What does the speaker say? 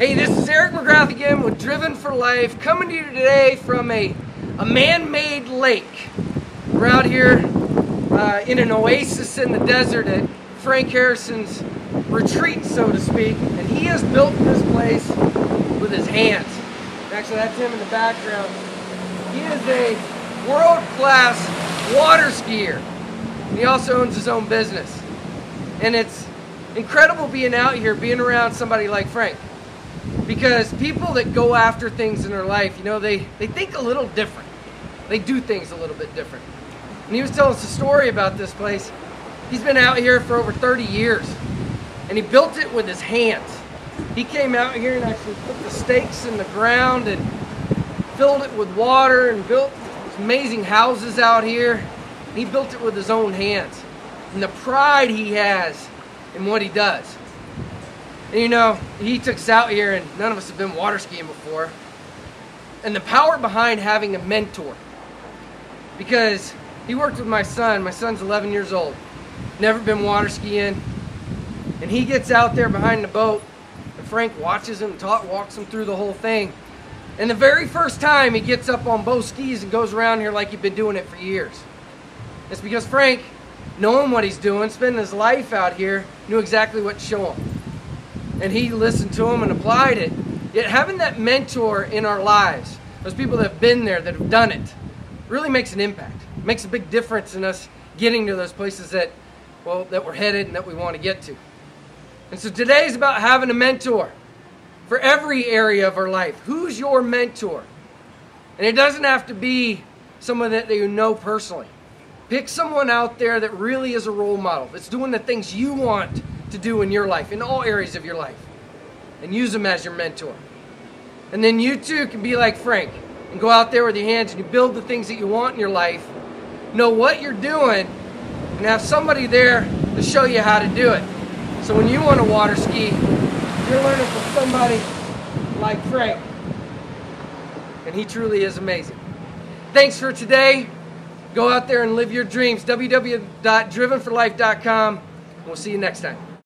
Hey, this is Eric McGrath again with Driven for Life, coming to you today from a, a man-made lake. We're out here uh, in an oasis in the desert at Frank Harrison's retreat, so to speak, and he has built this place with his hands. Actually, that's him in the background. He is a world-class water skier. He also owns his own business. And it's incredible being out here, being around somebody like Frank because people that go after things in their life, you know, they, they think a little different. They do things a little bit different. And he was telling us a story about this place. He's been out here for over 30 years, and he built it with his hands. He came out here and actually put the stakes in the ground and filled it with water and built amazing houses out here. He built it with his own hands. And the pride he has in what he does. And you know, he took us out here, and none of us have been water skiing before. And the power behind having a mentor. Because he worked with my son. My son's 11 years old. Never been water skiing. And he gets out there behind the boat, and Frank watches him, talk, walks him through the whole thing. And the very first time he gets up on both skis and goes around here like he'd been doing it for years. It's because Frank, knowing what he's doing, spending his life out here, knew exactly what to show him and he listened to them and applied it. Yet having that mentor in our lives, those people that have been there, that have done it, really makes an impact. It makes a big difference in us getting to those places that, well, that we're headed and that we want to get to. And so today is about having a mentor for every area of our life. Who's your mentor? And it doesn't have to be someone that you know personally. Pick someone out there that really is a role model, that's doing the things you want to do in your life, in all areas of your life, and use them as your mentor. And then you too can be like Frank and go out there with your hands and you build the things that you want in your life, know what you're doing, and have somebody there to show you how to do it. So when you want to water ski, you're learning from somebody like Frank. And he truly is amazing. Thanks for today. Go out there and live your dreams. www.drivenforlife.com. We'll see you next time.